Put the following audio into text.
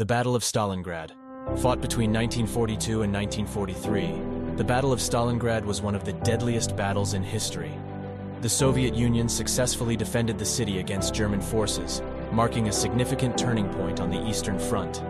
The Battle of Stalingrad. Fought between 1942 and 1943, the Battle of Stalingrad was one of the deadliest battles in history. The Soviet Union successfully defended the city against German forces, marking a significant turning point on the Eastern Front.